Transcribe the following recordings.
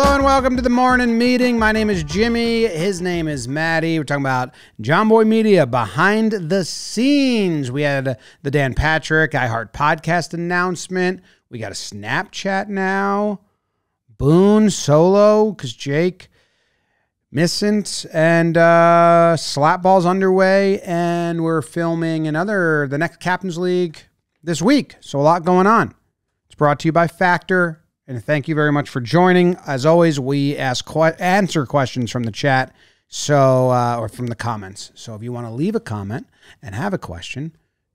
Hello and welcome to the morning meeting. My name is Jimmy. His name is Matty. We're talking about Jomboy Media behind the scenes. We had the Dan Patrick iHeart podcast announcement. We got a Snapchat now. Boone solo because Jake missing and uh, slap balls underway, and we're filming another the next Captains League this week. So a lot going on. It's brought to you by Factor, and thank you very much for joining. As always, we ask que- answer questions from the chat, so uh, or from the comments. So if you want to leave a comment and have a question,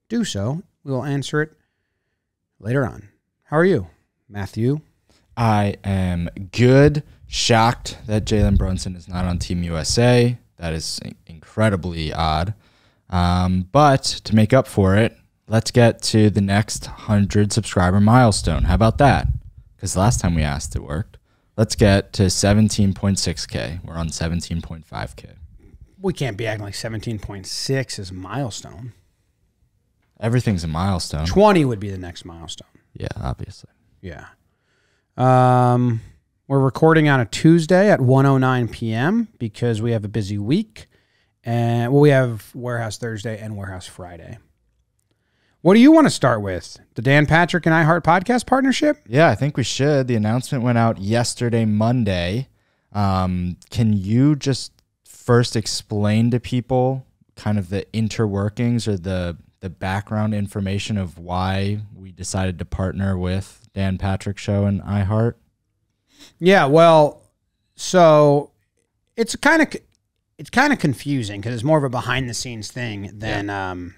do so. We will answer it later on. How are you, Matthew? I am good. Shocked that Jalen Brunson is not on Team USA. That is incredibly odd. Um, but to make up for it, let's get to the next 100 subscriber milestone. How about that? Because last time we asked, it worked. Let's get to 17.6K. We're on 17.5K. We can't be acting like 17.6 is a milestone. Everything's a milestone. 20 would be the next milestone. Yeah, obviously. Yeah. Um, we're recording on a Tuesday at 1:09 p.m. because we have a busy week, and well, we have Warehouse Thursday and Warehouse Friday. What do you want to start with? The Dan Patrick and iHeart podcast partnership? Yeah, I think we should. The announcement went out yesterday, Monday. Um, can you just first explain to people kind of the interworkings or the the background information of why we decided to partner with Dan Patrick Show and iHeart? Yeah, well, so it's kind of it's kind of confusing because it's more of a behind the scenes thing than um,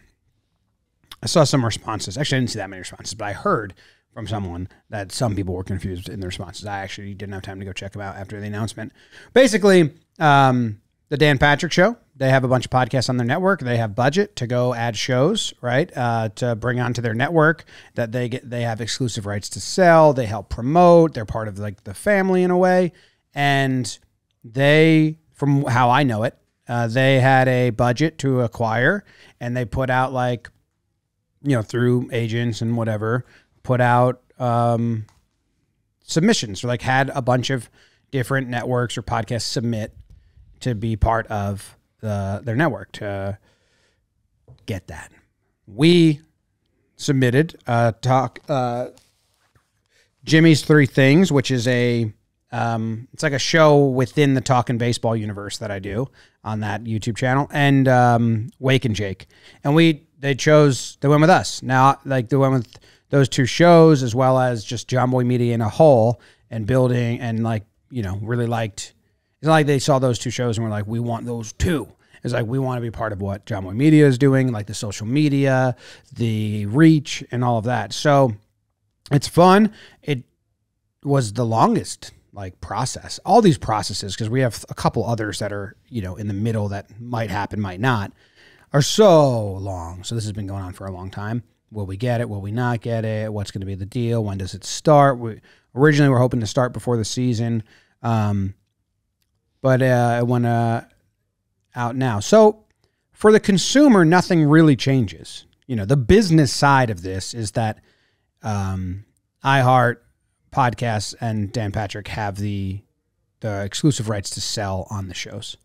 I saw some responses. Actually, I didn't see that many responses, but I heard from someone that some people were confused in the responses. I actually didn't have time to go check them out after the announcement. Basically, um, the Dan Patrick Show. They have a bunch of podcasts on their network. They have budget to go add shows, right? Uh, to bring onto their network that they get. They have exclusive rights to sell. They help promote. They're part of like the family in a way, and they, from how I know it, uh, they had a budget to acquire, and they put out like, you know, through agents and whatever, put out um, submissions. or like had a bunch of different networks or podcasts submit to be part of the, their network to get that. We submitted uh, talk uh, Jimmy's Three Things, which is a um, it's like a show within the Talking Baseball universe that I do on that YouTube channel, and um, Wake and Jake, and we they chose they went with us. Now, like they went with those two shows as well as just Jomboy Media in a whole and building and like you know really liked it's not like they saw those two shows and were like, we want those two. It's like we want to be part of what Jomboy Media is doing, like the social media, the reach, and all of that. So it's fun. It was the longest like process. All these processes, because we have a couple others that are, you know, in the middle that might happen, might not, are so long. So this has been going on for a long time. Will we get it? Will we not get it? What's going to be the deal? When does it start? We originally we're hoping to start before the season. Um, but uh, it went uh, out now. So for the consumer, nothing really changes. You know, the business side of this is that um, iHeart podcasts and Dan Patrick have the the exclusive rights to sell on the shows.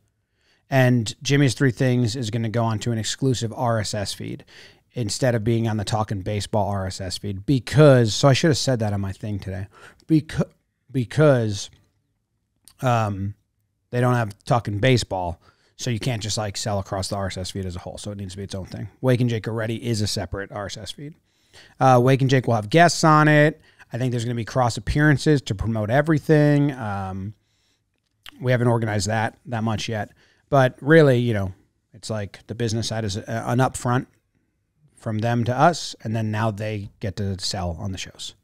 And Jimmy's Three Things is going to go onto an exclusive RSS feed instead of being on the Talking Baseball RSS feed because so I should have said that on my thing today. Because because um they don't have talking baseball, so you can't just like sell across the RSS feed as a whole. So it needs to be its own thing. Wake and Jake already is a separate RSS feed. Uh, Wake and Jake will have guests on it. I think there's going to be cross appearances to promote everything. Um, we haven't organized that that much yet, but really, you know, it's like the business side is an upfront from them to us, and then now they get to sell on the shows.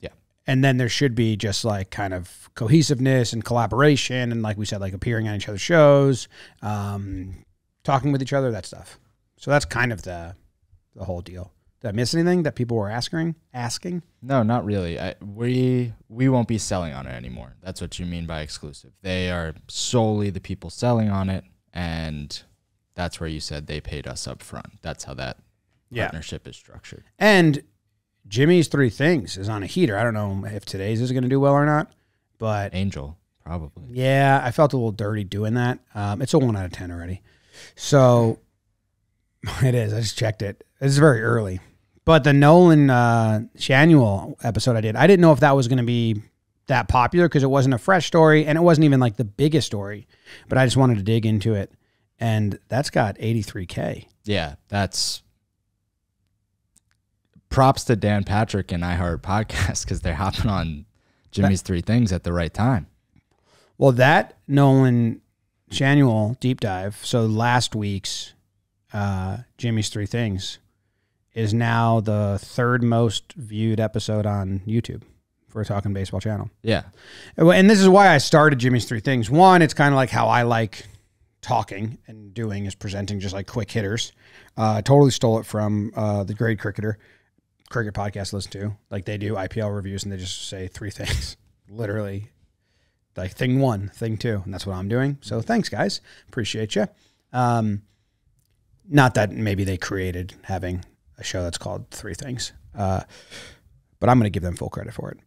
Yeah. And then there should be just like kind of cohesiveness and collaboration, and like we said, like appearing on each other's shows, um, talking with each other, that stuff. So that's kind of the the whole deal. Did I miss anything that people were asking? Asking? No, not really. I, we we won't be selling on it anymore. That's what you mean by exclusive. They are solely the people selling on it, and that's where you said they paid us up front. That's how that Yeah. partnership is structured. And Jimmy's Three Things is on a heater. I don't know if today's is going to do well or not, but Angel, probably. yeah, I felt a little dirty doing that. Um, it's a one out of ten already, so it is. I just checked it. It's very early, but the Nolan uh, Schanuel episode I did, I didn't know if that was going to be that popular because it wasn't a fresh story and it wasn't even like the biggest story, but I just wanted to dig into it, and that's got eighty three k. Yeah, that's props to Dan Patrick and iHeart Podcast because they're hopping on Jimmy's three things at the right time. Well, that Nolan Schanuel deep dive. So last week's uh, Jimmy's Three Things is now the third most viewed episode on YouTube for a Talking Baseball channel. Yeah. And this is why I started Jimmy's Three Things. One, it's kind of like how I like talking and doing is presenting just like quick hitters. Uh, I totally stole it from uh, the great cricketer cricket podcast I listen to. Like they do IPL reviews and they just say three things, literally. Like thing one, thing two, and that's what I'm doing. So thanks, guys. Appreciate you. Um, not that maybe they created having a show that's called Three Things, uh, but I'm going to give them full credit for it.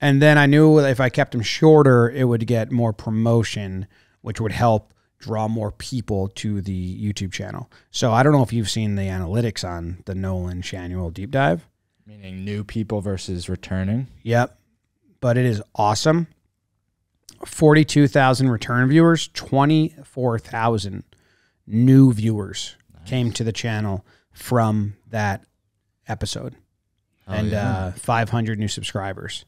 And then I knew if I kept them shorter, it would get more promotion, which would help draw more people to the YouTube channel. So I don't know if you've seen the analytics on the Nolan Schanuel deep dive. Meaning new people versus returning. Yep. But it is awesome. 42,000 return viewers, 24,000 new viewers came to the channel from that episode Oh, and yeah. uh, 500 new subscribers.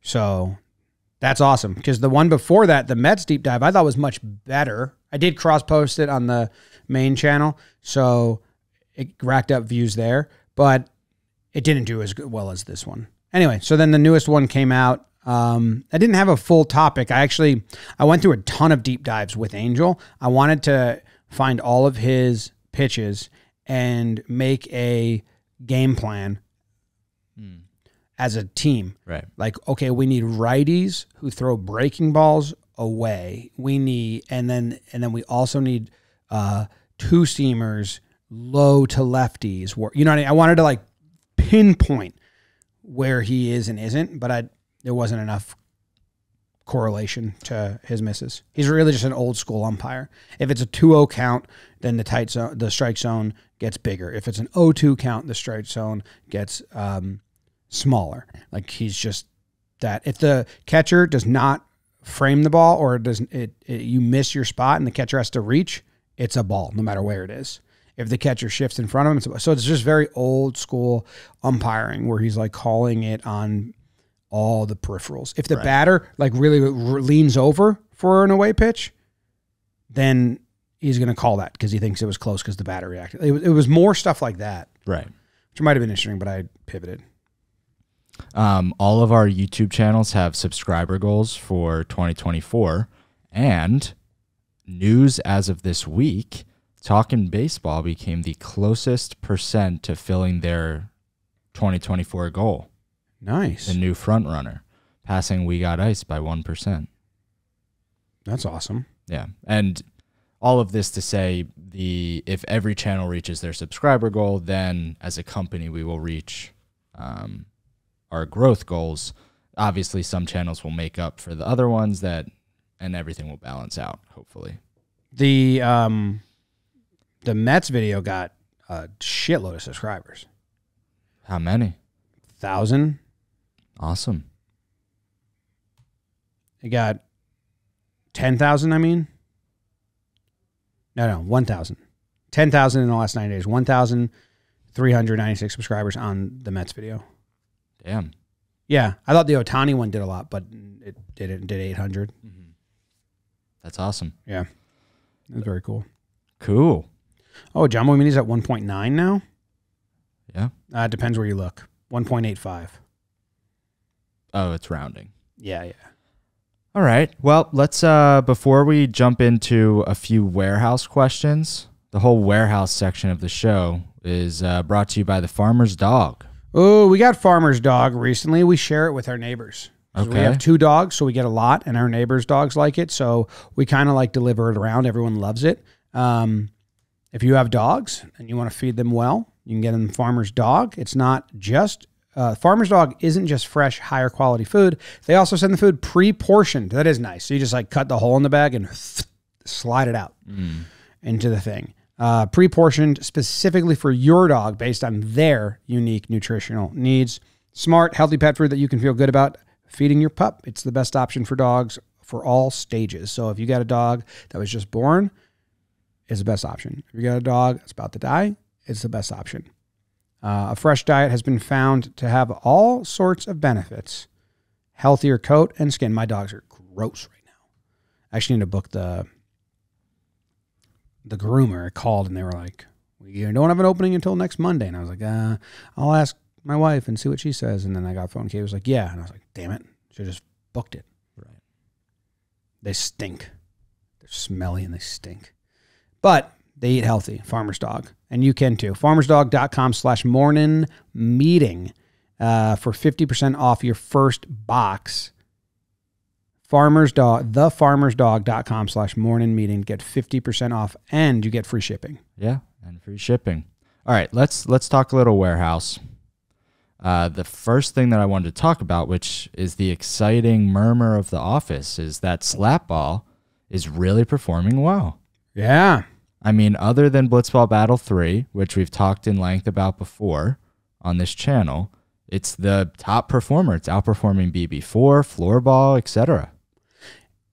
So that's awesome because the one before that, the Mets deep dive, I thought was much better. I did cross post it on the main channel, so it racked up views there, but it didn't do as well as this one. Anyway, so then the newest one came out. Um, I didn't have a full topic. I actually I went through a ton of deep dives with Angel. I wanted to find all of his pitches and make a game plan as a team. right. Like, okay, we need righties who throw breaking balls away. We need, and then and then we also need uh, two seamers low to lefties. Where you know, what I, mean? I wanted to like pinpoint where he is and isn't, but I there wasn't enough correlation to his misses. He's really just an old school umpire. If it's a 2-0 count, then the tight zone, the strike zone gets bigger. If it's an 0-2 count, the strike zone gets um, smaller. Like he's just that. If the catcher does not frame the ball or does it, it you miss your spot and the catcher has to reach, it's a ball no matter where it is. If the catcher shifts in front of him, so it's just very old school umpiring where he's like calling it on all the peripherals. If the Right. batter like really leans over for an away pitch, then he's going to call that because he thinks it was close because the batter reacted. It was, it was more stuff like that, Right. which might have been interesting, but I pivoted. Um, all of our YouTube channels have subscriber goals for 2024. And news as of this week Talking Baseball became the closest percent to filling their 2024 goal, Nice. the new front runner, passing We Got Ice by 1%. That's awesome. Yeah. And all of this to say the if every channel reaches their subscriber goal, then as a company we will reach um, our growth goals. Obviously some channels will make up for the other ones that and everything will balance out, hopefully. The um, the Mets video got a shitload of subscribers. How many? Thousand. Awesome. I got ten thousand. I mean, no, no, one thousand. Ten thousand in the last nine days. One thousand three hundred ninety six subscribers on the Mets video. Damn. Yeah, I thought the Ohtani one did a lot, but it didn't. Did eight hundred. That's awesome. Yeah, it was very cool. Cool. Oh, Jomboy Mini's at one point nine now. Yeah. Uh, it depends where you look. One point eight five. Oh, it's rounding. Yeah, yeah. All right. Well, let's uh before we jump into a few warehouse questions, the whole warehouse section of the show is uh, brought to you by the Farmer's Dog. Oh, we got Farmer's Dog recently. We share it with our neighbors. 'Cause We Okay. have two dogs, so we get a lot, and our neighbors' dogs like it. So we kind of like deliver it around. Everyone loves it. Um, if you have dogs and you want to feed them well, you can get them Farmer's Dog. It's not just uh, Farmer's Dog isn't just fresh, higher quality food. They also send the food pre-portioned. That is nice. So you just like cut the hole in the bag and slide it out into the thing. Uh, pre-portioned specifically for your dog based on their unique nutritional needs. Smart, healthy pet food that you can feel good about feeding your pup. It's the best option for dogs for all stages. So if you got a dog that was just born, it's the best option. If you got a dog that's about to die, it's the best option. Uh, a fresh diet has been found to have all sorts of benefits. Healthier coat and skin. My dogs are gross right now. I actually need to book the the groomer. I called and they were like, "We don't have an opening until next Monday." And I was like, uh, "I'll ask my wife and see what she says." And then I got phone. Kate was like, "Yeah," and I was like, "Damn it, should just booked it." Right. They stink. They're smelly and they stink. But they eat healthy. Farmer's Dog. And you can too. Farmersdog.com slash morning meeting uh, for 50% off your first box. Farmer's Dog, thefarmersdog.com slash morning meeting. Get 50% off and you get free shipping. Yeah, and free shipping. All right, let's let's talk a little warehouse. Uh, the first thing that I wanted to talk about, which is the exciting murmur of the office, is that slap ball is really performing well. Yeah. I mean, other than Blitzball Battle 3, which we've talked in length about before on this channel, it's the top performer. It's outperforming BB4, Floorball, etc.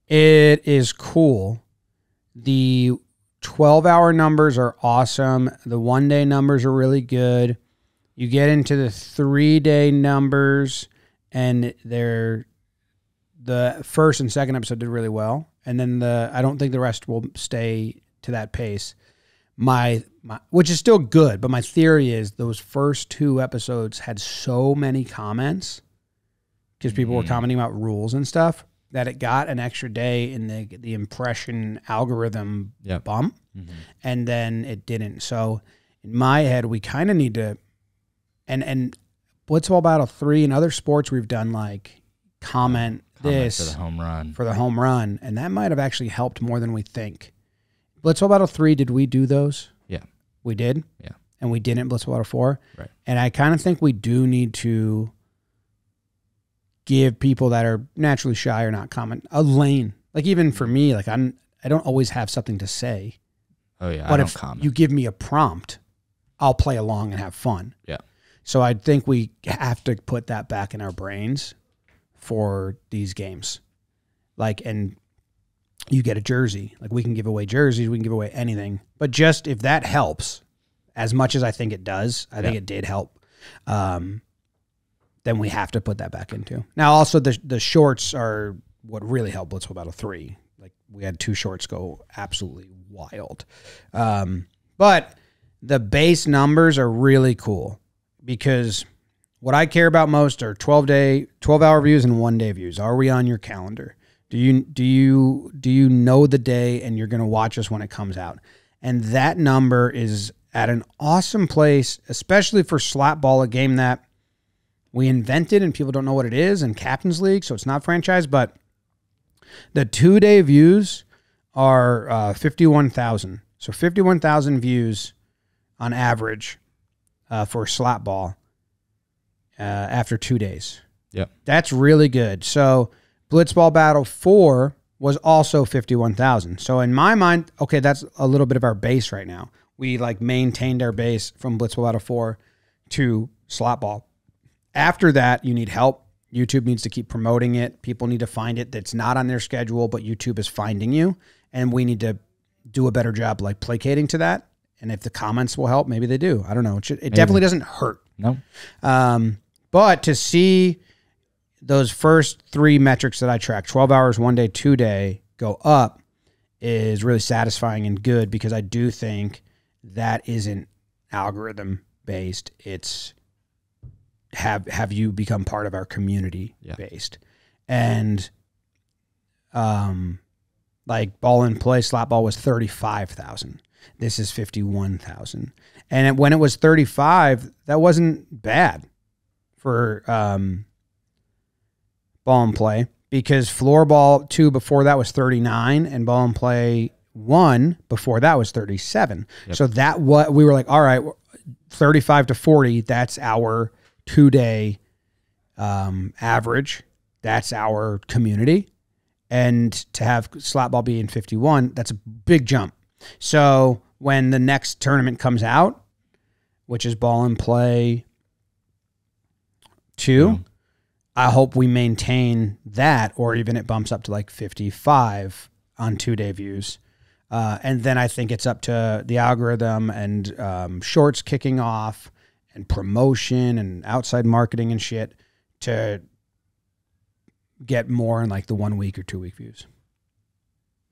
It is cool. The 12 hour numbers are awesome. The one day numbers are really good. You get into the three day numbers, and they're the first and second episode did really well. And then the I don't think the rest will stay to that pace. My, my which is still good, but my theory is those first two episodes had so many comments because people were mm. commenting about rules and stuff that it got an extra day in the the impression algorithm Yep. bump, mm-hmm. and then it didn't. So in my head, we kind of need to, and and Blitzball Battle three and other sports we've done like comment, Comment this for the home run. for the home run, and that might have actually helped more than we think. Blitzball Battle three, did we do those? Yeah. we did. Yeah. and we didn't Blitzball Battle four. Right. and I kind of think we do need to give people that are naturally shy or not common a lane. Like even for me, like I'm, I don't always have something to say, Oh yeah, I but if comment. you give me a prompt, I'll play along and have fun. Yeah. So I think we have to put that back in our brains for these games. Like, and you get a jersey. Like, we can give away jerseys, we can give away anything. But just if that helps, as much as I think it does, I think Yeah. it did help. Um, then we have to put that back into. Now, also the the shorts are what really helped Blitzball Battle three. Like we had two shorts go absolutely wild, um, but the base numbers are really cool because what I care about most are twelve day, twelve hour views and one day views. Are we on your calendar? Do you do you do you know the day and you're going to watch us when it comes out? And that number is at an awesome place, especially for slap ball, a game that we invented and people don't know what it is in Captain's League, so it's not franchise, but the two day views are uh, 51,000. So 51,000 views on average uh, for slap ball uh, after two days. Yep. That's really good. So Blitzball Battle 4 was also 51,000. So in my mind, okay, that's a little bit of our base right now. We like maintained our base from Blitzball Battle 4 to slap ball. After that, you need help. YouTube needs to keep promoting it. People need to find it that's not on their schedule, but YouTube is finding you. And we need to do a better job like placating to that. And if the comments will help, maybe they do. I don't know. It, should, it definitely doesn't hurt. no. Um, but to see those first three metrics that I track 12 hours, one day, two day go up is really satisfying and good because I do think that isn't algorithm based. It's have have you become part of our community Yeah. based. And um like ball in play, slap ball was 35,000. This is 51,000. And it- when it was 35, that wasn't bad for um, ball in play because floor ball two before that was 39 and ball in play one before that was 37. Yep. So that what we were like, all right, 35 to 40, that's our two day um, average. That's our community. And to have slap ball be in 51, that's a big jump. So when the next tournament comes out, which is ball and play two, I hope we maintain that, or even it bumps up to like 55 on two day views. Uh, and then I think it's up to the algorithm and um, shorts kicking off and promotion and outside marketing and shit to get more in like the one week or two week views.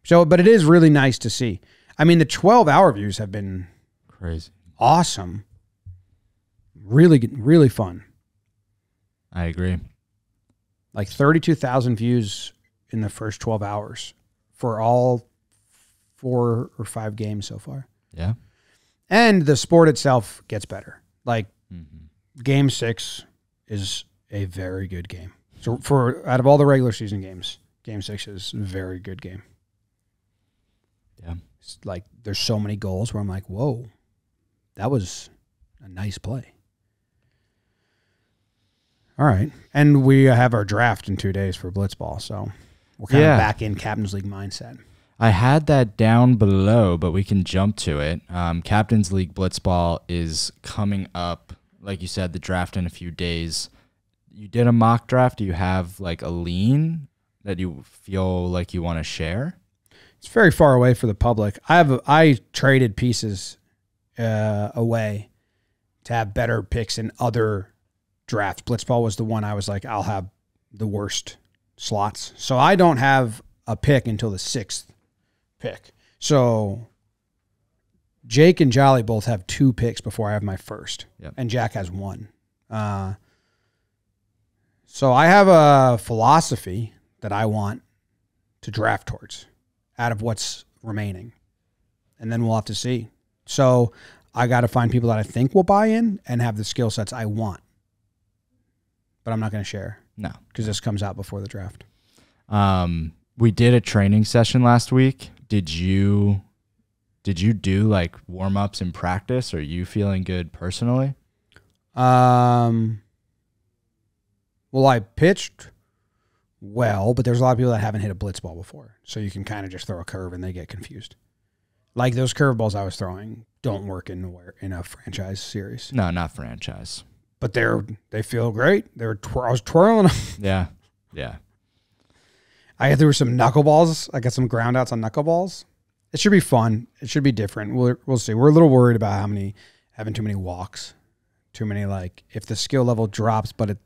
So, but it is really nice to see. I mean, the 12 hour views have been Crazy. awesome. Really, really fun. I agree. Like 32,000 views in the first 12 hours for all four or five games so far. Yeah. And the sport itself gets better. Like Mm-hmm. game six is a very good game. So for out of all the regular season games, game six is a very good game. Yeah. It's like there's so many goals where I'm like, whoa, that was a nice play. All right, and we have our draft in two days for Blitzball, so we're kind Yeah. of back in Captain's League mindset. I had that down below, but we can jump to it. Um, Captain's League Blitzball is coming up. Like you said, the draft in a few days. You did a mock draft. Do you have like a lean that you feel like you want to share? It's very far away for the public. I have a, I traded pieces uh, away to have better picks in other drafts. Blitzball was the one I was like, I'll have the worst slots. So I don't have a pick until the sixth pick. So Jake and Jolly both have two picks before I have my first, Yep. and Jack has one. Uh, so I have a philosophy that I want to draft towards out of what's remaining. And then we'll have to see. So I got to find people that I think will buy in and have the skill sets I want. But I'm not going to share No. because this comes out before the draft. Um, we did a training session last week. Did you did you do like warm ups in practice? Are you feeling good personally? Um, well, I pitched well, but there's a lot of people that haven't hit a blitz ball before. So you can kind of just throw a curve and they get confused. Like those curveballs I was throwing don't work in where in a franchise series, No, not franchise. But they're they feel great. They're twir- I was twirling them. Yeah. Yeah. I threw some knuckleballs. I got some ground outs on knuckleballs. It should be fun. It should be different. We'll we'll see. We're a little worried about how many having too many walks, too many like if the skill level drops, but it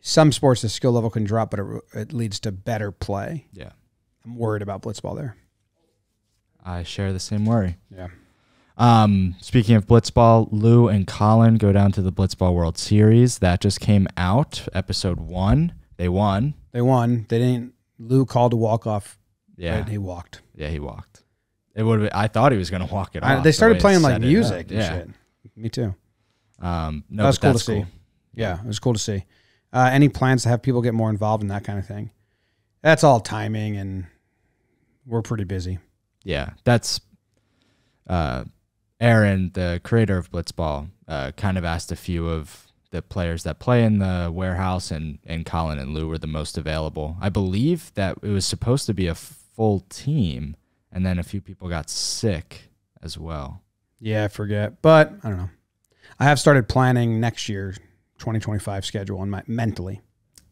some sports the skill level can drop, but it, it leads to better play. Yeah. I'm worried about blitzball there. I share the same worry. Yeah. Um, speaking of Blitzball, Lou and Kollin go down to the Blitzball World Series. That just came out, episode one. They won. They won. They didn't. Lou called a walk off. Yeah, and he walked. yeah, he walked. It would. I thought he was going to walk it I, off. they started way playing like set it up. music and Yeah. shit. Me too. Um, no, that was cool to see. Yeah, it was cool to see. Uh, any plans to have people get more involved in that kind of thing? That's all timing, and we're pretty busy. Yeah, that's uh, Aaron, the creator of Blitzball, uh, kind of asked a few of the players that play in the warehouse, and and Kollin and Lou were the most available. I believe that it was supposed to be a full team, and then a few people got sick as well. Yeah, I forget, but I don't know. I have started planning next year, 2025 schedule on my mentally.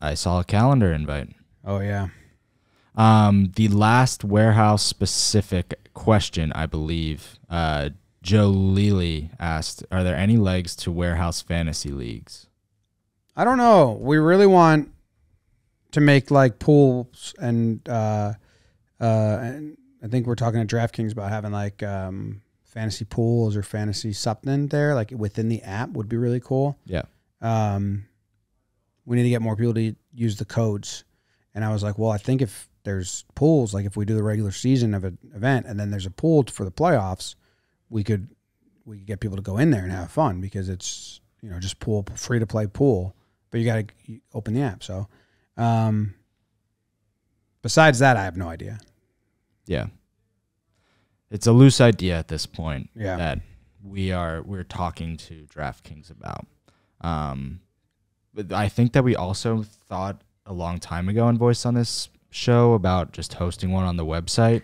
I saw a calendar invite. Oh yeah, Um, the last warehouse specific question, I believe, uh, Joe Lely asked, "Are there any legs to warehouse fantasy leagues?" I don't know. We really want to make like pools, and uh, uh, and I think we're talking to DraftKings about having like um, fantasy pools or fantasy something there, like within the app would be really cool. Yeah. um, we need to get more people to use the codes. And I was like, well, I think if there's pools, like if we do the regular season of an event and then there's a pool for the playoffs, we could we could get people to go in there and have fun because it's you know just pool free to play pool, but you got to open the app. So, um, besides that, I have no idea. Yeah. It's a loose idea at this point Yeah. that we are we're talking to DraftKings about. Um, but I think that we also thought a long time ago and voiced on this show about just hosting one on the website.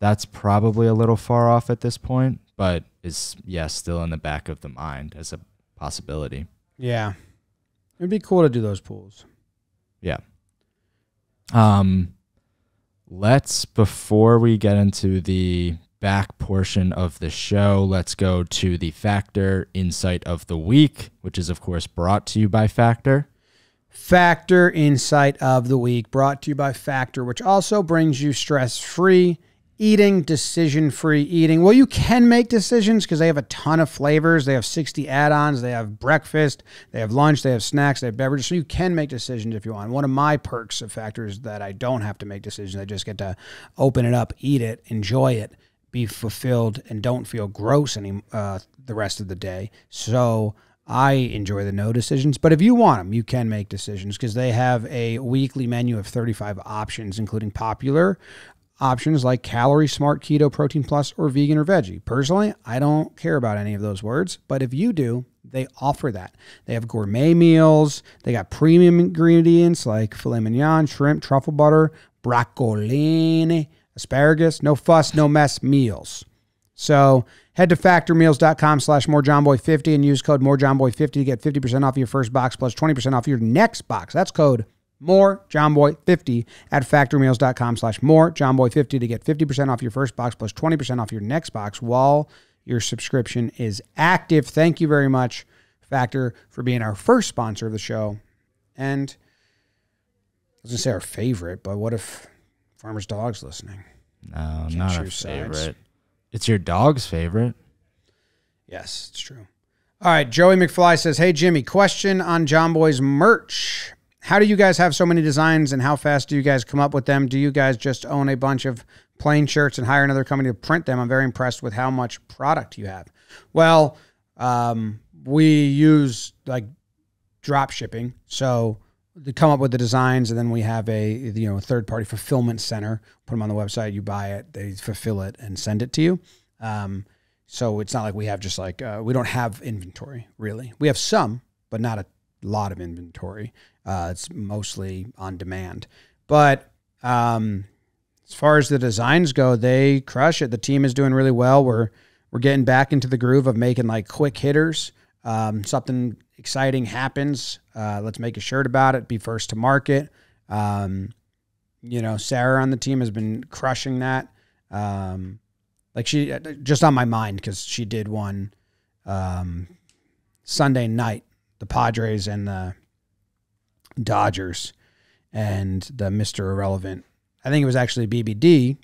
That's probably a little far off at this point, but is yeah still in the back of the mind as a possibility. Yeah. It'd be cool to do those pools. Yeah. Um let's before we get into the back portion of the show, let's go to the Factor Insight of the Week, which is of course brought to you by Factor. Factor Insight of the Week brought to you by Factor, which also brings you stress-free eating, decision free eating. Well, you can make decisions because they have a ton of flavors. They have 60 add ons. They have breakfast, they have lunch, they have snacks, they have beverages. So you can make decisions if you want. One of my perks of factors that I don't have to make decisions, I just get to open it up, eat it, enjoy it, be fulfilled, and don't feel gross any uh, the rest of the day. So, I enjoy the no decisions, but if you want them, you can make decisions because they have a weekly menu of 35 options, including popular options like calorie smart, keto, protein plus, or vegan or veggie. Personally, I don't care about any of those words, but if you do, they offer that. They have gourmet meals, they got premium ingredients like filet mignon, shrimp, truffle butter, broccolini, asparagus, no fuss, no mess meals. So head to factormeals.com slash morejomboy50 and use code morejomboy50 to get 50% off your first box plus 20% off your next box. That's code more Jomboy 50 at factormeals.com slash more Jomboy 50 to get 50% off your first box plus 20% off your next box while your subscription is active. Thank you very much, Factor, for being our first sponsor of the show. And I was going to say our favorite, but what if Farmer's Dog's listening? No, Can't not a favorite. Sides. It's your dog's favorite. Yes, it's true. All right, Joey McFly says, Hey, Jimmy, question on Jomboy's merch how do you guys have so many designs and how fast do you guys come up with them? Do you guys just own a bunch of plain shirts and hire another company to print them? I'm very impressed with how much product you have. Well, um, we use like drop shipping. So they come up with the designs and then we have a you know a third party fulfillment center put them on the website you buy it they fulfill it and send it to you um, so it's not like we have just like uh, we don't have inventory really we have some but not a lot of inventory uh, it's mostly on demand. But um, as far as the designs go, they crush it. The team is doing really well. We're we're getting back into the groove of making like quick hitters. Um, something exciting happens. Uh, let's make a shirt about it. Be first to market. Um, you know, Sarah on the team has been crushing that. Um, like she just on my mind because she did one um, Sunday night, the Padres and the Dodgers and the Mr. Irrelevant. I think it was actually BBD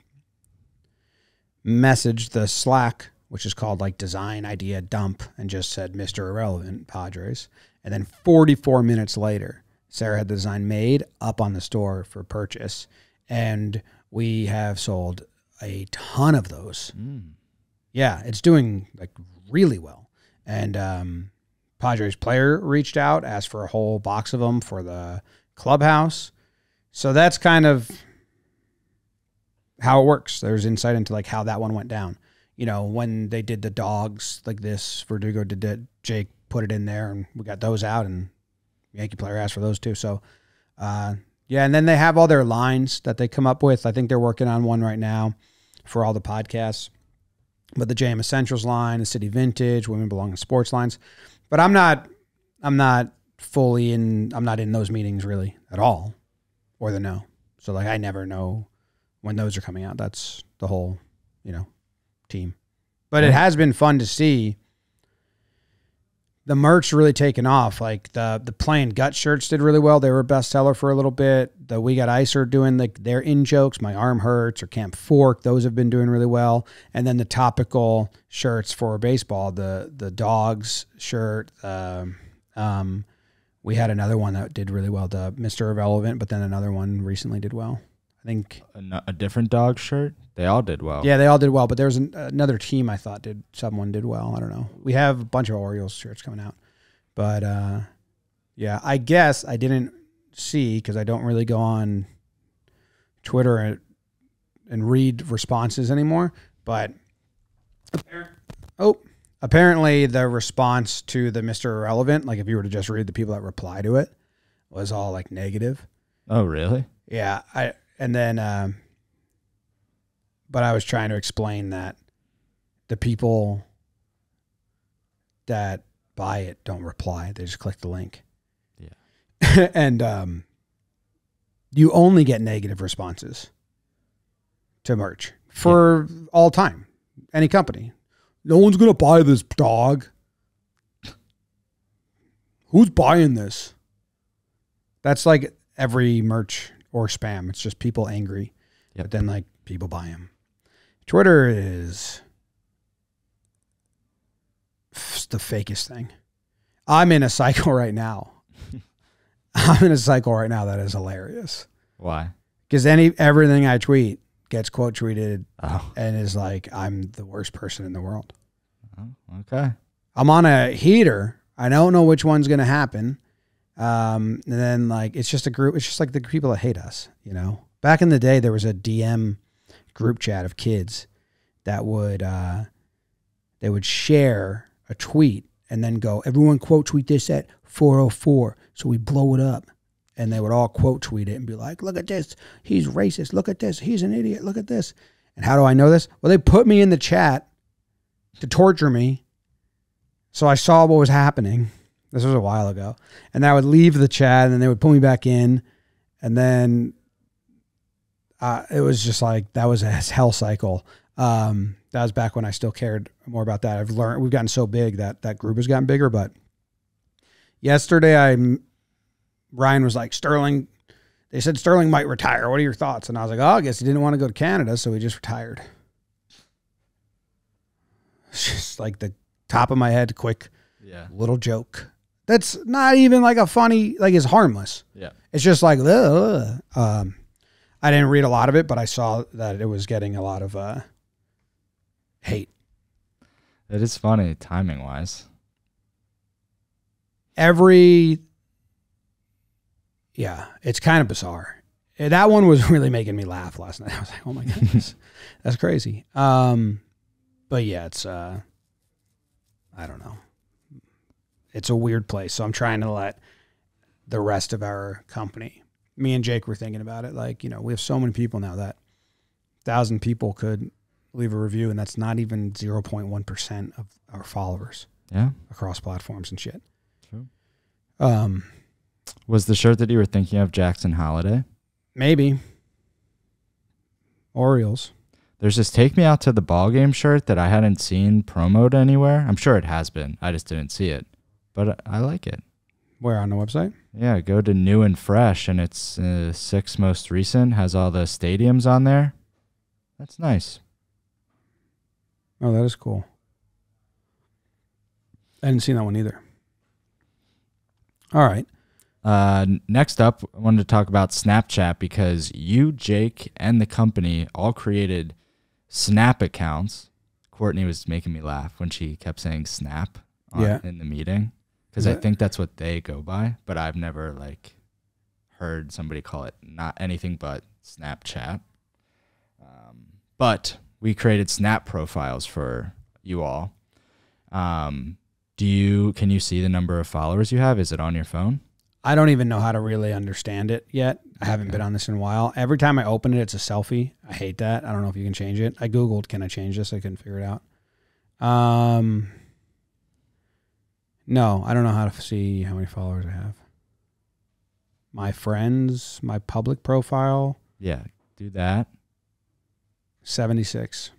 messaged the Slack, which is called like design idea dump, and just said Mr. Irrelevant Padres. And then 44 minutes later, Sarah had the design made up on the store for purchase. And we have sold a ton of those. Mm. Yeah, it's doing like really well. And um, Padres player reached out, asked for a whole box of them for the clubhouse. So that's kind of how it works. There's insight into like how that one went down. You know, when they did the dogs like this, Verdugo did it. Jake put it in there, and we got those out, and Yankee player asked for those too. So, uh, yeah, and then they have all their lines that they come up with. I think they're working on one right now for all the podcasts. But the JM Essentials line, the City Vintage, Women Belong in Sports lines. But I'm not I'm not fully in I'm not in those meetings really at all. Or the no. So like I never know when those are coming out. That's the whole, you know, team. But it has been fun to see the merch really taken off. Like the the plain gut shirts did really well. They were a bestseller for a little bit. The We Got Ice are doing like their in jokes. My arm hurts or Camp Fork. Those have been doing really well. And then the topical shirts for baseball. The the dogs shirt. Um, um, we had another one that did really well. The Mister Irrelevant, but then another one recently did well. I think a, a different dog shirt. They all did well. Yeah, they all did well. But there was an, another team I thought did someone did well. I don't know. We have a bunch of Orioles shirts coming out, but uh, yeah, I guess I didn't see because I don't really go on Twitter and, and read responses anymore. But oh, Apparently, the response to the Mr. Irrelevant, like if you were to just read the people that reply to it, was all like negative. Oh, really? Yeah, I and then, um, but I was trying to explain that the people that buy it don't reply; they just click the link. Yeah, and um, you only get negative responses to merch for yeah. all time, any company. No one's gonna buy this dog. Who's buying this? That's like every merch or spam. It's just people angry. Yep. But then like people buy them. Twitter is the fakest thing. I'm in a cycle right now. I'm in a cycle right now that is hilarious. Why? Because any everything I tweet gets quote tweeted oh. and is like I'm the worst person in the world. Oh, okay. I'm on a heater. I don't know which one's going to happen. Um, and then like it's just a group. It's just like the people that hate us. You know, back in the day, there was a DM group chat of kids that would uh, they would share a tweet and then go, everyone quote tweet this at 404. So we blow it up. And they would all quote tweet it and be like, look at this. He's racist. Look at this. He's an idiot. Look at this. And how do I know this? Well, they put me in the chat to torture me. So I saw what was happening. This was a while ago. And I would leave the chat and then they would pull me back in. And then uh, it was just like, that was a hell cycle. Um, that was back when I still cared more about that. I've learned, we've gotten so big that that group has gotten bigger. But yesterday, I, Ryan was like, Sterling, they said Sterling might retire. What are your thoughts? And I was like, oh, I guess he didn't want to go to Canada. So he just retired. It's just like the top of my head, quick yeah. little joke that's not even like a funny like it's harmless yeah it's just like ugh. um i didn't read a lot of it but i saw that it was getting a lot of uh hate. It is funny timing wise every yeah it's kind of bizarre. That one was really making me laugh last night. I was like oh my goodness. That's crazy. Um but yeah it's uh i don't know. It's a weird place. So I'm trying to let the rest of our company, me and Jake were thinking about it. Like, you know, we have so many people now that thousand people could leave a review, and that's not even 0.1% of our followers. Yeah. Across platforms and shit. True. Um, was the shirt that you were thinking of Jackson Holliday? Maybe. Orioles. There's this take me out to the ball game shirt that I hadn't seen promoted anywhere. I'm sure it has been. I just didn't see it but I like it. Where on the website? Yeah, go to new and fresh, and it's uh, six most recent. Has all the stadiums on there. That's nice. Oh, that is cool. I didn't see that one either. All right. Uh, next up, I wanted to talk about Snapchat because you, Jake, and the company all created Snap accounts. Courtney was making me laugh when she kept saying Snap on, yeah. in the meeting because I think that's what they go by. But I've never like heard somebody call it not anything but Snapchat. Um, but we created Snap profiles for you all. Um, do you can you see the number of followers you have? Is it on your phone? I don't even know how to really understand it yet. I haven't okay. been on this in a while. Every time I open it, it's a selfie. I hate that. I don't know if you can change it. I googled, can I change this? I couldn't figure it out. Um, no, I don't know how to see how many followers I have. My friends, my public profile. Yeah, do that. 76.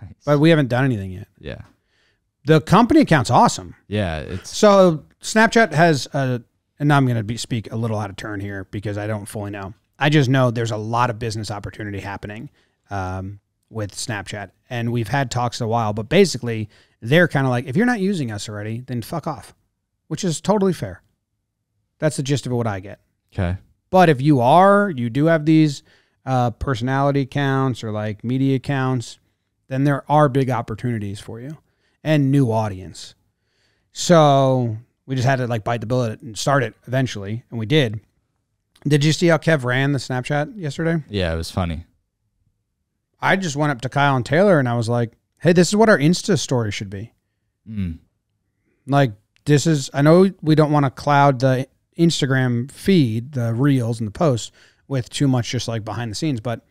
Nice. But we haven't done anything yet. Yeah. The company account's awesome. Yeah, it's So Snapchat has a and now I'm going to speak a little out of turn here because I don't fully know. I just know there's a lot of business opportunity happening um, with Snapchat, and we've had talks a while. But basically, they're kind of like, if you're not using us already, then fuck off, which is totally fair. That's the gist of what I get. Okay. But if you are, you do have these uh, personality accounts or like media accounts, then there are big opportunities for you and new audience. So we just had to like bite the bullet and start it eventually, and we did. Did you see how Kev ran the Snapchat yesterday? Yeah, it was funny. I just went up to Kyle and Taylor and I was like, hey, this is what our Insta story should be. Mm. Like this is I know we don't want to cloud the Instagram feed, the reels and the posts with too much just like behind the scenes, but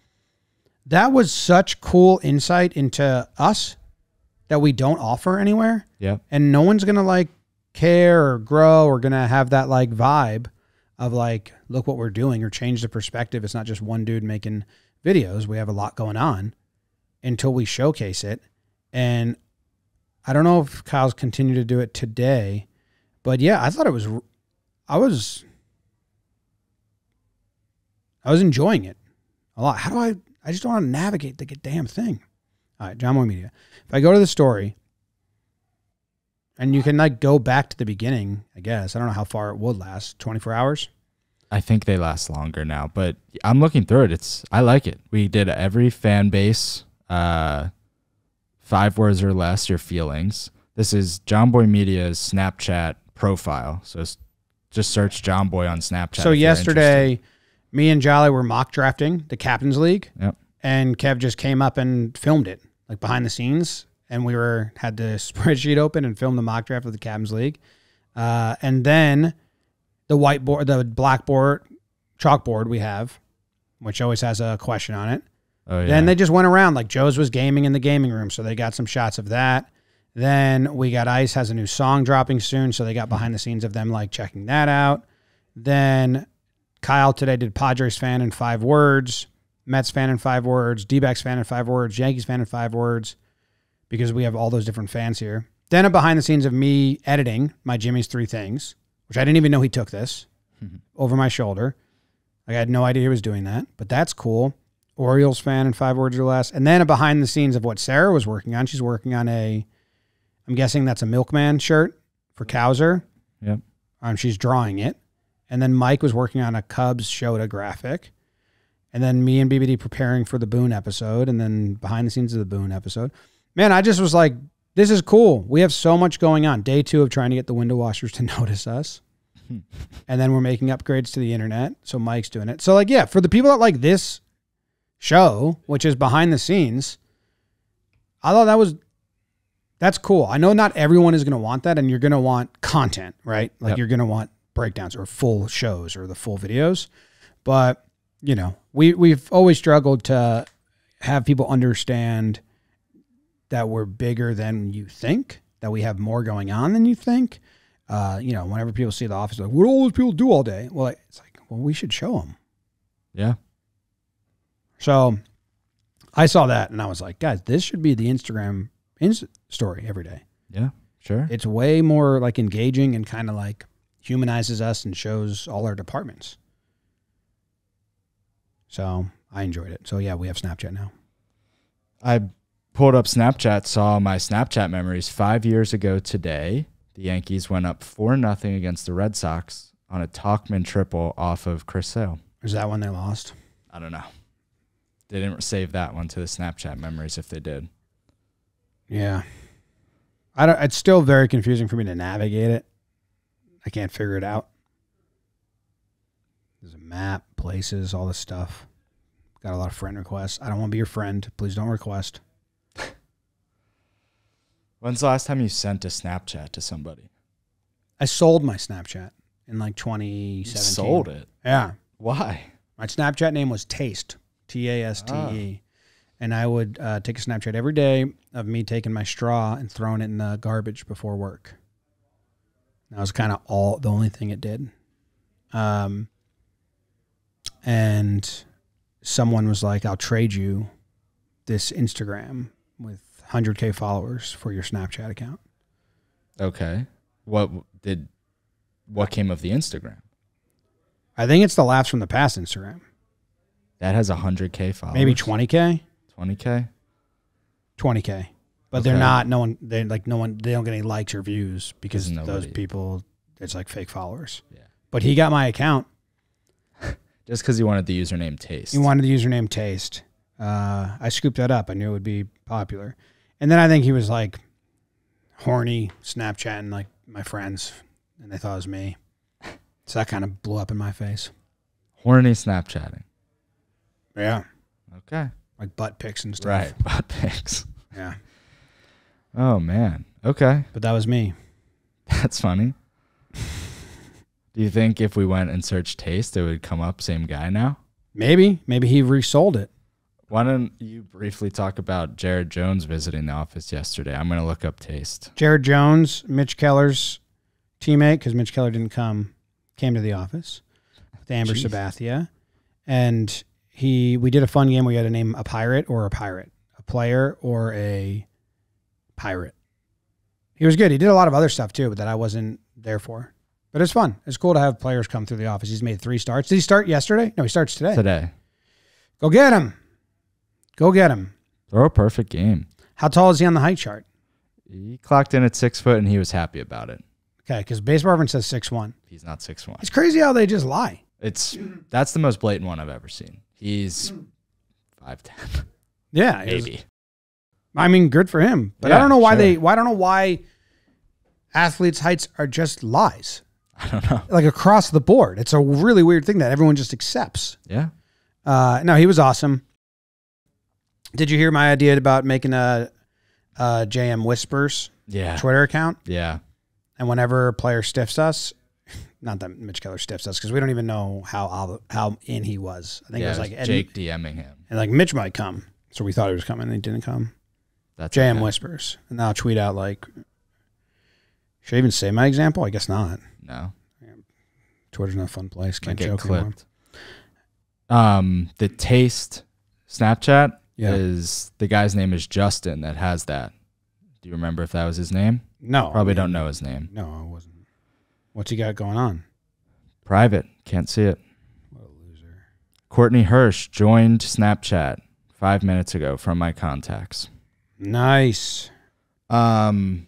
that was such cool insight into us that we don't offer anywhere Yep. and no one's going to like care or grow or going to have that like vibe of like look what we're doing or change the perspective. It's not just one dude making videos. We have a lot going on until we showcase it. And I don't know if Kyle's continued to do it today, but yeah, I thought it was I was I was enjoying it a lot. How do I I just don't want to navigate the damn thing. All right, Jomboy Media. If I go to the story and you can like go back to the beginning, I guess. I don't know how far it would last. 24 hours? I think they last longer now, but I'm looking through it. It's I like it. We did every fan base, uh, five words or less, your feelings. This is Jomboy Media's Snapchat profile. So just search John Boy on Snapchat. so yesterday, me and Jolly were mock drafting the Captain's League. Yep. And Kev just came up and filmed it, like behind the scenes. And we were had the spreadsheet open and filmed the mock draft of the Captain's League. Uh, and then the whiteboard, the blackboard, chalkboard we have, which always has a question on it. Oh yeah. Then they just went around like Joe's was gaming in the gaming room, so they got some shots of that. Then we got Ice has a new song dropping soon, so they got hmm. behind the scenes of them like checking that out. Then Kyle today did Padres fan in five words, Mets fan in five words, D-backs fan in five words, Yankees fan in five words, because we have all those different fans here. Then a behind the scenes of me editing my Jimmy's three things, which I didn't even know he took this over my shoulder. I had no idea he was doing that, but that's cool. Orioles fan in five words or less. And then a behind the scenes of what Sarah was working on. She's working on a, I'm guessing that's a milkman shirt for Cowser. Yep. Um, she's drawing it. And then Mike was working on a Cubs Shota graphic. And then me and BBD preparing for the Boone episode. And then behind the scenes of the Boone episode. Man, I just was like, this is cool. We have so much going on. Day two of trying to get the window washers to notice us. and then we're making upgrades to the internet. So Mike's doing it. So, like, yeah, for the people that like this show, which is behind the scenes, I thought that was that's cool. I know not everyone is going to want that, and you're going to want content, right? Like Yep. you're going to want breakdowns or full shows or the full videos. But you know, we we've always struggled to have people understand that we're bigger than you think, that we have more going on than you think. Uh, you know, whenever people see the office, like, what do all those people do all day? Well, it's like, well, we should show them. Yeah. So I saw that and I was like, guys, this should be the Instagram ins- story every day. Yeah. Sure. It's way more like engaging and kind of like humanizes us and shows all our departments. So I enjoyed it. So yeah, we have Snapchat now. I pulled up Snapchat, saw my Snapchat memories five years ago today. The Yankees went up four nothing against the Red Sox on a Tauchman triple off of Chris Sale. Is that when they lost? I don't know. They didn't save that one to the Snapchat memories if they did. Yeah. I don't it's still very confusing for me to navigate it. I can't figure it out. There's a map, places, all this stuff. Got a lot of friend requests. I don't want to be your friend. Please don't request. When's the last time you sent a Snapchat to somebody? I sold my Snapchat in like 2017. Sold it. Yeah. Why? My Snapchat name was Taste, T A S T E. And I would uh, take a Snapchat every day of me taking my straw and throwing it in the garbage before work. That was kind of all the only thing it did. Um, and someone was like, I'll trade you this Instagram with 100K followers for your Snapchat account. Okay. What did what came of the Instagram? I think it's the laughs from the past Instagram. That has 100k followers. Maybe 20K. 20k. 20k but they're not no one they like no one they don't get any likes or views because Because those people it's like fake followers Yeah. but he got my account Just because he wanted the username taste. he wanted the username taste uh, i scooped that up i knew it would be popular and then i think he was like horny snapchatting like my friends and they thought it was me so that kind of blew up in my face Horny Snapchatting. Yeah Okay. like butt pics and stuff Right. Butt pics. yeah Oh man. Okay. but that was me. That's funny. Do you think if we went and searched taste, it would come up same guy now? Maybe, maybe he resold it. Why don't you briefly talk about Jared Jones visiting the office yesterday? I'm gonna look up taste. Jared Jones, Mitch Keller's teammate, because Mitch Keller didn't come, came to the office with Amber Jeez. Sabathia, and he we did a fun game where you had to name a pirate or a pirate, a player or a pirate. He was good. He did a lot of other stuff too, but that I wasn't there for. But it's fun. It's cool to have players come through the office. He's made three starts. Did he start yesterday? No, he starts today. Today. Go get him. Go get him. Throw a perfect game. How tall is he on the height chart? He clocked in at six foot and he was happy about it. Okay, because baseball reference says six one. He's not six one. It's crazy how they just lie. It's that's the most blatant one I've ever seen. He's five ten, Yeah, was- maybe. I mean, good for him. But I don't know why sure. they. Why I don't know why athletes' heights are just lies. I don't know. Like across the board, it's a really weird thing that everyone just accepts. Yeah. Uh, no, he was awesome. Did you hear my idea about making a, a JM Whispers Yeah. Twitter account? Yeah. And whenever a player stiffs us, not that Mitch Keller stiffs us because we don't even know how how in he was. I think yeah, it was like Ed- Jake DMing him. and like Mitch might come, so we thought he was coming, and he didn't come. That's JM okay. Whispers, and I'll tweet out like, should I even say my example? I guess not. No. Twitter's not a fun place. Can't get joke anymore. Um, the taste Snapchat Yeah. is the guy's name is Justin that has that. Do you remember if that was his name? No, Probably I mean, don't know his name. No, I wasn't. What's he got going on? Private. Can't see it. What a loser. Courtney Hirsch joined Snapchat five minutes ago from my contacts. Nice. Um.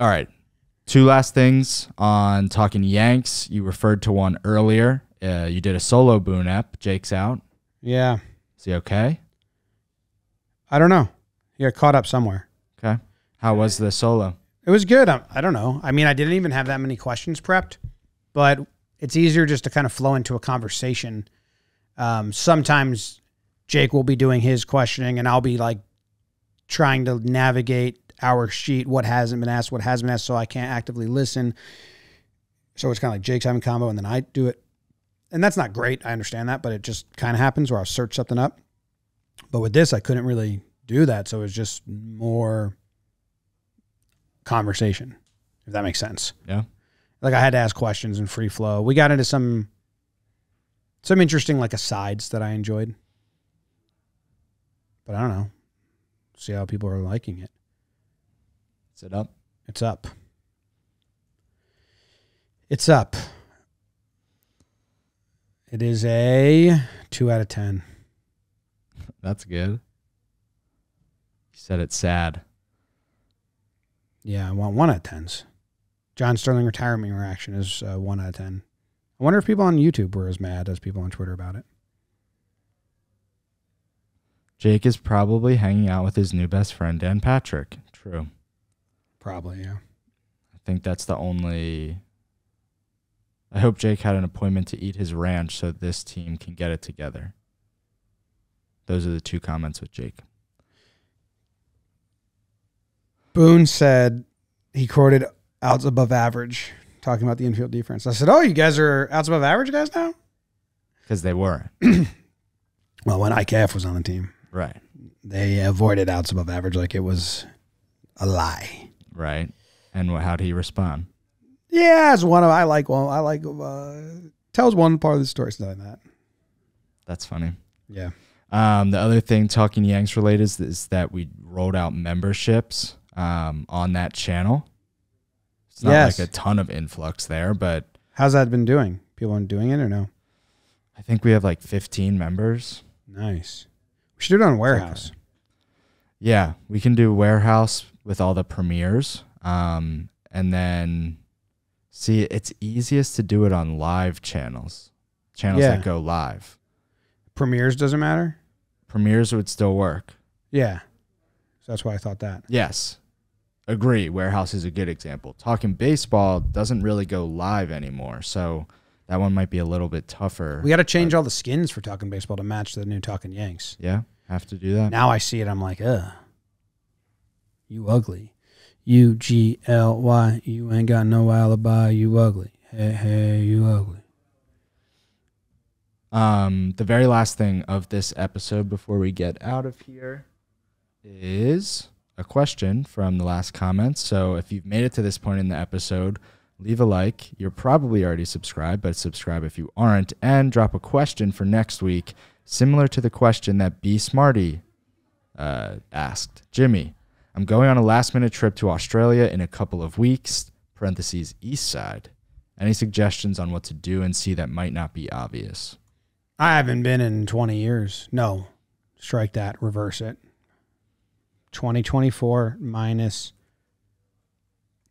All right. Two last things on talking Yanks. You referred to one earlier. Uh, you did a solo Boone app. Jake's out. Yeah, Is he okay? I don't know. He got caught up somewhere. Okay. How was the solo? It was good. I, I don't know. I mean, I didn't even have that many questions prepped, but it's easier just to kind of flow into a conversation. Um, sometimes Jake will be doing his questioning, and I'll be like trying to navigate our sheet, what hasn't been asked, what has been asked, so I can't actively listen. So it's kind of like Jake's having combo, and then I do it. And that's not great. I understand that, but it just kind of happens where I'll search something up. But with this, I couldn't really do that. So it was just more conversation, if that makes sense. Yeah. Like I had to ask questions in free flow. We got into some some interesting like asides that I enjoyed. But I don't know. See how people are liking it. Is it up? It's up. It's up. It is a two out of ten. That's good. You said it's sad. Yeah, I want one out of tens. John Sterling retirement reaction is uh, one out of ten. I wonder if people on YouTube were as mad as people on Twitter about it. Jake is probably hanging out with his new best friend Dan Patrick. True. Probably, yeah. I think that's the only. I hope Jake had an appointment to eat his ranch so this team can get it together. Those are the two comments with Jake. Boone said he quoted outs above average, talking about the infield defense. I said, "Oh, you guys are outs above average guys now." Because they were. Well, when IKF was on the team, Right. they avoided outs above average like it was a lie. Right. And how did he respond? Yeah, it's one of I like. Well, I like uh, tells one part of the story. Something like that. That's funny. Yeah. Um, the other thing, talking Yanks related, is, is that we rolled out memberships um, on that channel. It's not Yes. like a ton of influx there, but How's that been doing? People aren't doing it or no? I think we have like 15 members. Nice. We should do it on Warehouse. Yeah, we can do warehouse with all the premieres. Um, and then see, it's easiest to do it on live channels, channels Yeah. that go live. Premieres doesn't matter. Premieres would still work. Yeah. So that's why I thought that. Yes. Agree. Warehouse is a good example. Talking baseball doesn't really go live anymore. So that one might be a little bit tougher. We got to change all the skins for talking baseball to match the new talking Yanks. yeah, have to do that. Now I see it. I'm like, ugh. You ugly. U G L Y. You ain't got no alibi. You ugly. Hey, hey, you ugly. Um, the very last thing of this episode before we get out of here is a question from the last comments. So if you've made it to this point in the episode, leave a like. You're probably already subscribed, but subscribe if you aren't, and drop a question for next week, similar to the question that B Smarty uh, asked. Jimmy, I'm going on a last minute trip to Australia in a couple of weeks. Parentheses East Side. Any suggestions on what to do and see that might not be obvious? I haven't been in 20 years. No, strike that, reverse it. 2024 minus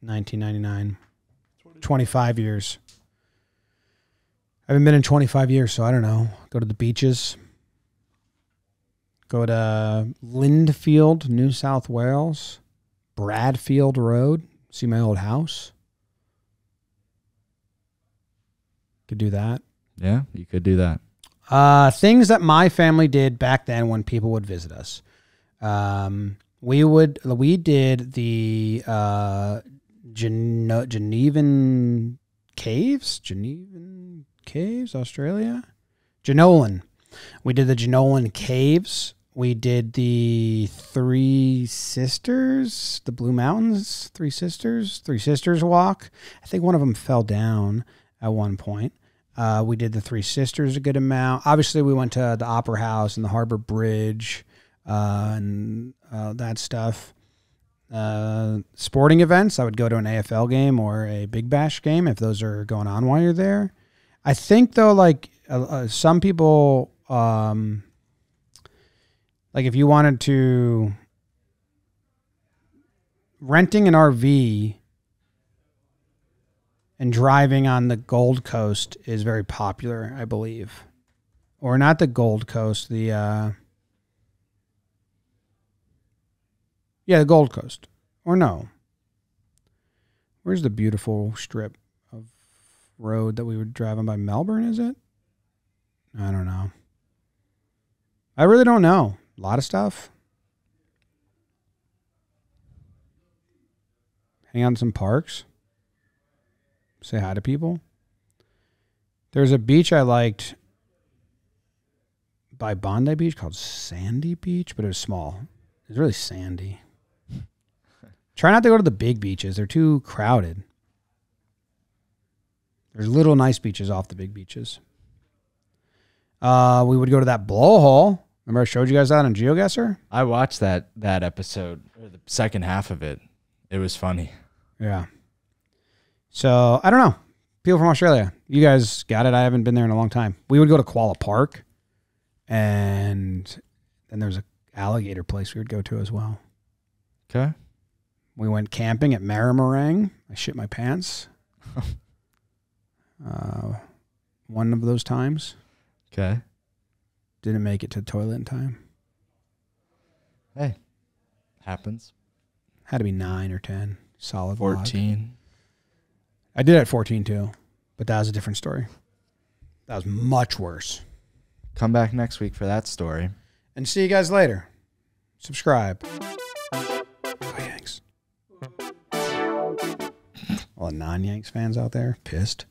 1999. 25 years. I haven't been in 25 years, so I don't know. Go to the beaches. Go to Lindfield, New South Wales, Bradfield Road. See my old house. Could do that. Yeah, you could do that. Uh, things that my family did back then when people would visit us. Um, we would we did the uh, Gene- Genevan caves, Genevan caves, Australia, Jenolan. We did the Jenolan caves. We did the Three Sisters, the Blue Mountains, Three Sisters, Three Sisters walk. I think one of them fell down at one point. Uh, we did the Three Sisters a good amount. Obviously, we went to the Opera House and the Harbor Bridge uh, and uh, that stuff. Uh, sporting events, I would go to an AFL game or a Big Bash game if those are going on while you're there. I think though, like uh, uh, some people, um, like if you wanted to renting an RV and driving on the Gold Coast is very popular, I believe, or not the Gold Coast, the uh, yeah, the Gold Coast, or no. Where's the beautiful strip of road that we were driving by Melbourne? Is it? I don't know. I really don't know. A lot of stuff. Hang in some parks. Say hi to people. There's a beach I liked by Bondi Beach called Sandy Beach, but it was small. It was really sandy. Try not to go to the big beaches. They're too crowded. There's little nice beaches off the big beaches. Uh, we would go to that blowhole. Remember I showed you guys that on GeoGuessr? I watched that that episode or the second half of it. It was funny. Yeah. So I don't know. People from Australia, you guys got it. I haven't been there in a long time. We would go to Koala Park, and then there's a alligator place we would go to as well. Okay. We went camping at Murramarang. I shit my pants. uh, one of those times Okay. didn't make it to the toilet in time. Hey. Happens. Had to be nine or ten. Solid. vlog. 14. I did at fourteen too, but that was a different story. That was much worse. Come back next week for that story. And see you guys later. Subscribe. All the non Yanks fans out there, pissed.